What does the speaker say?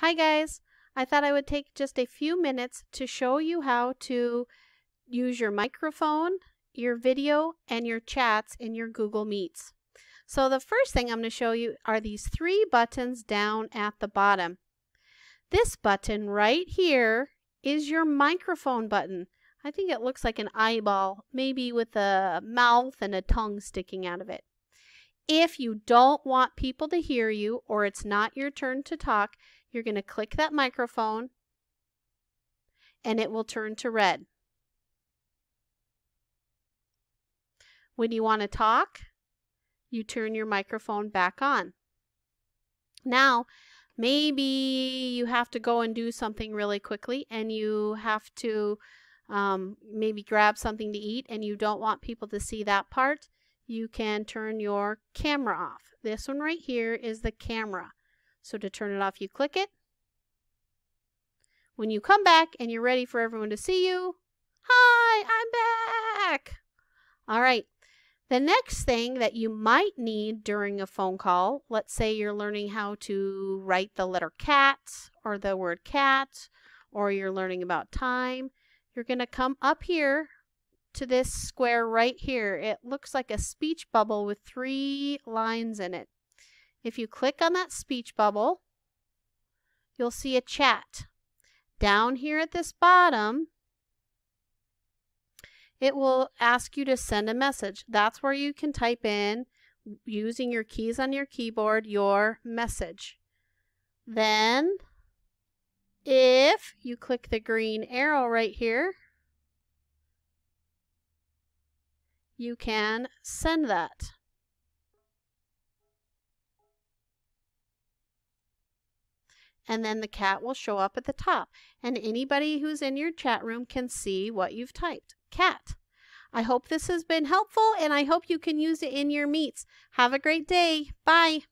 Hi guys, I thought I would take just a few minutes to show you how to use your microphone, your video, and your chats in your Google Meets. So the first thing I'm going to show you are these three buttons down at the bottom. This button right here is your microphone button. I think it looks like an eyeball, maybe with a mouth and a tongue sticking out of it. If you don't want people to hear you or it's not your turn to talk, you're going to click that microphone and it will turn to red. When you want to talk, you turn your microphone back on. Now, maybe you have to go and do something really quickly and you have to um, maybe grab something to eat and you don't want people to see that part you can turn your camera off. This one right here is the camera. So to turn it off, you click it. When you come back and you're ready for everyone to see you, hi, I'm back. All right. The next thing that you might need during a phone call, let's say you're learning how to write the letter cat or the word cat, or you're learning about time, you're going to come up here to this square right here. It looks like a speech bubble with three lines in it. If you click on that speech bubble, you'll see a chat. Down here at this bottom, it will ask you to send a message. That's where you can type in, using your keys on your keyboard, your message. Then, if you click the green arrow right here, you can send that. And then the cat will show up at the top. And anybody who's in your chat room can see what you've typed. Cat. I hope this has been helpful and I hope you can use it in your meets. Have a great day. Bye.